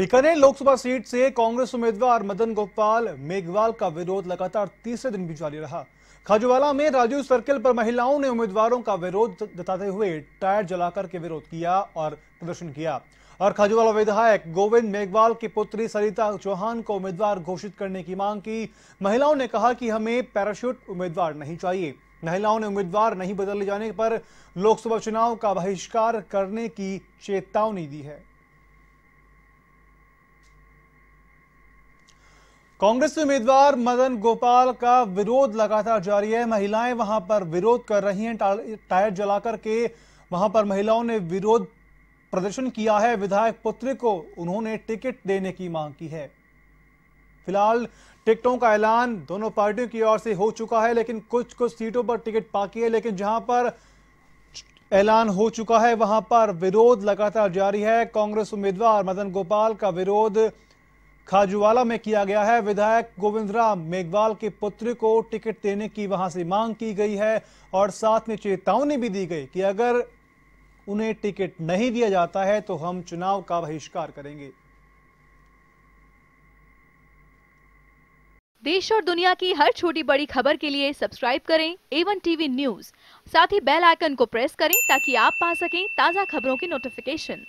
Bikaner Lok Sabha seat से कांग्रेस उम्मीदवार मदन गोपाल मेघवाल का विरोध लगातार तीसरे दिन भी जारी रहा। खाजूवाला में राजीव सर्किल पर महिलाओं ने उम्मीदवारों का विरोध जताते हुए टायर जलाकर के विरोध किया और प्रदर्शन किया। और खाजूवाला विधायक गोविंद मेघवाल की पुत्री सरिता चौहान को उम्मीदवार घोषित करने की मांग की। महिलाओं ने कहा कि हमें पैराशूट उम्मीदवार नहीं चाहिए। महिलाओं ने उम्मीदवार नहीं बदले जाने पर लोकसभा चुनाव का बहिष्कार करने की चेतावनी दी है। कांग्रेस उम्मीदवार मदन गोपाल का विरोध लगातार जारी है। महिलाएँ वहाँ पर विरोध कर रही हैं। टायर जलाकर के वहाँ पर महिलाओं ने विरोध प्रदर्शन किया है। विधायक पुत्री को उन्होंने टिकट देने की मांग की है। फ़िलहाल टिकटों का ऐलान दोनों पार्टियों की ओर से हो चुका है, लेकिन कुछ कुछ सीटों पर टिकट बाकी है, लेकिन जहाँ पर ऐलान हो चुका है, वहाँ पर विरोध लगातार जारी है। कांग्रेस उम्मीदवार मदन गोपाल का विरोध खाजूवाला में किया गया है। विधायक गोविंद राम मेघवाल के पुत्र को टिकट देने की वहाँ से मांग की गई है और साथ में चेतावनी भी दी गई कि अगर उन्हें टिकट नहीं दिया जाता है तो हम चुनाव का बहिष्कार करेंगे। देश और दुनिया की हर छोटी बड़ी खबर के लिए सब्सक्राइब करें एवन टीवी न्यूज़ साथ ही बेल आइकन को प्रेस करें ताकि आप पा सकें ताज़ा खबरों की नोटिफिकेशन।